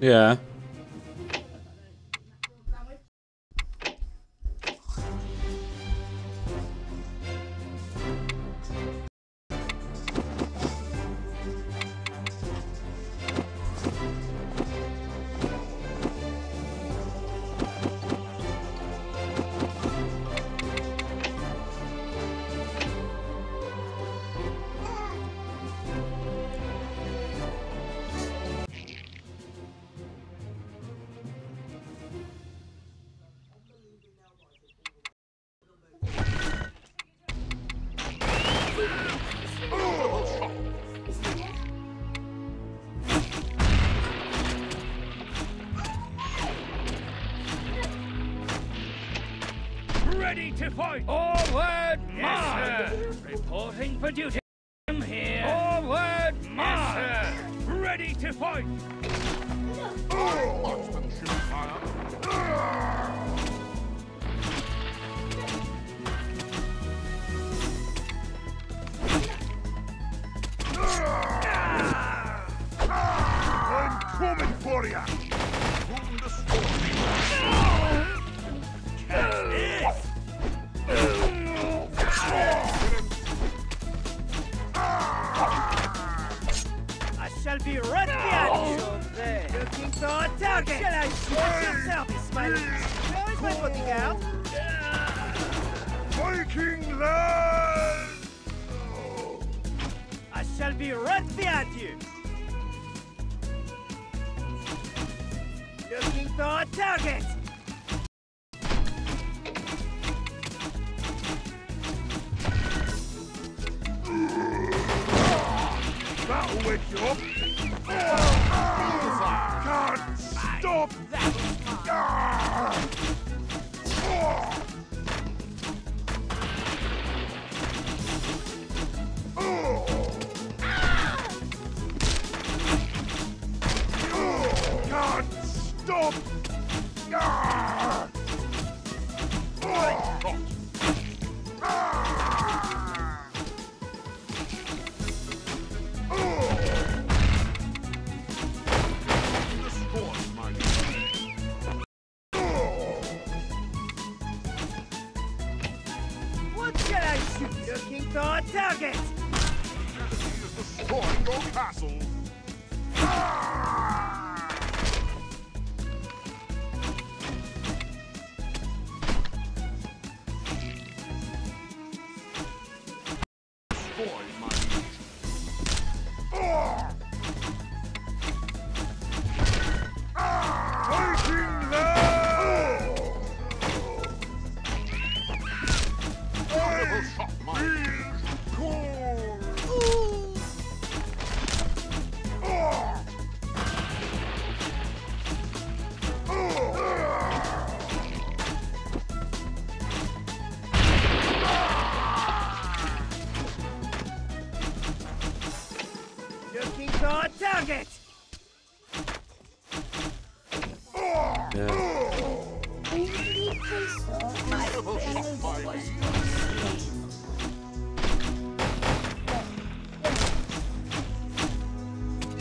Yeah. Ready to fight! Forward march! Reporting for duty. I'm here. Forward march! Yes, sir. Ready to fight! I'm coming for ya! Room destroyed. I shall be right behind you. Looking for a target. Shall I shoot at your service, my lord? Where is my bodyguard? Viking land! I shall be right behind you. Looking for a target. That'll wake you up! Yeah! Looking for target. destroying your castle! Ah!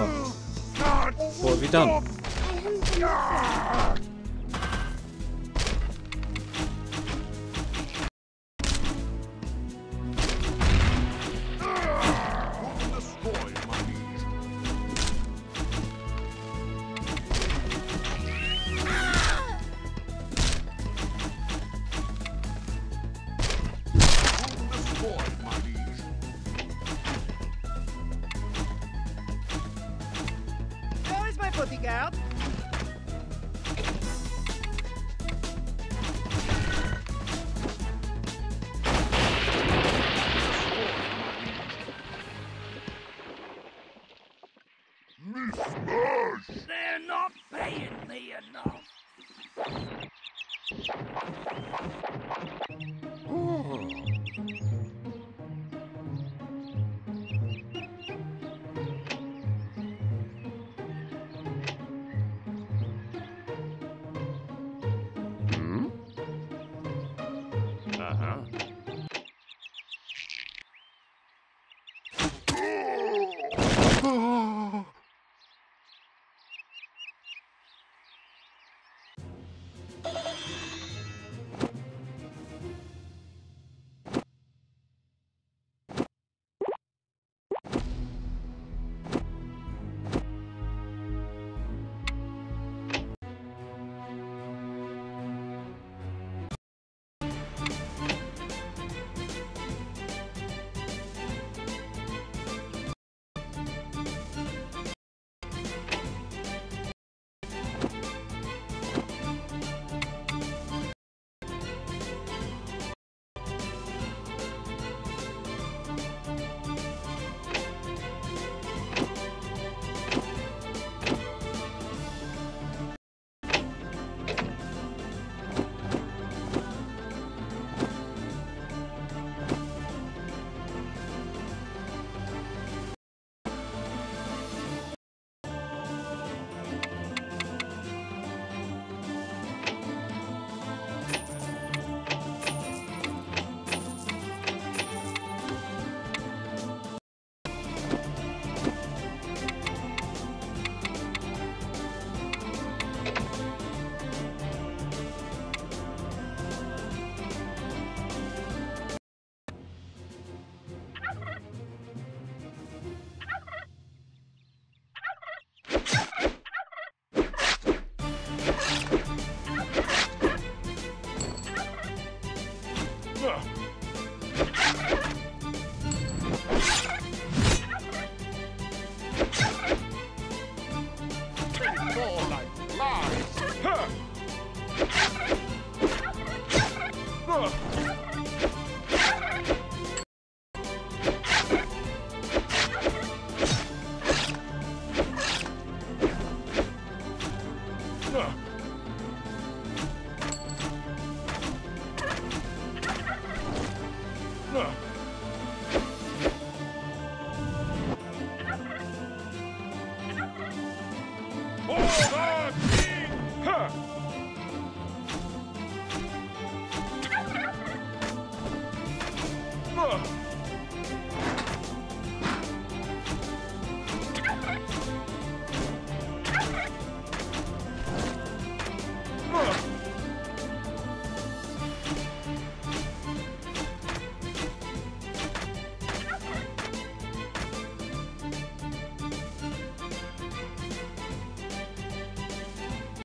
Oh. What have you done? Paying me enough. Não!